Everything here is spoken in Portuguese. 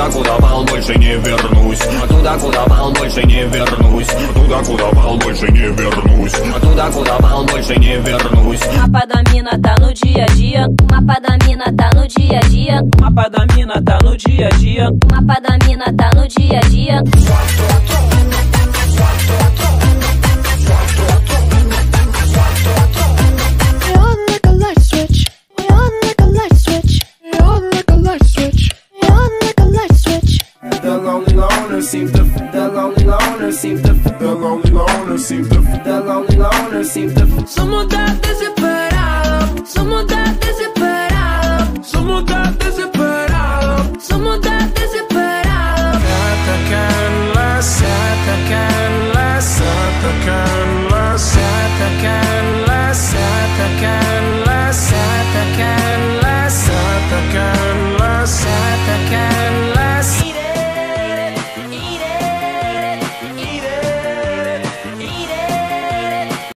Туда, куда пал, больше не вернусь Туда, куда пал, больше не вернусь Туда, куда пал, больше не вернусь Туда, куда пал, больше не вернусь Mapa da mina tá no dia a dia Mapa da mina tá no dia a dia Mapa da mina tá no dia a dia Mapa da mina tá no dia a dia loner seems to the lonely loner seems to the lonely loner seems to the lonely loner seems to Somos das desesperados,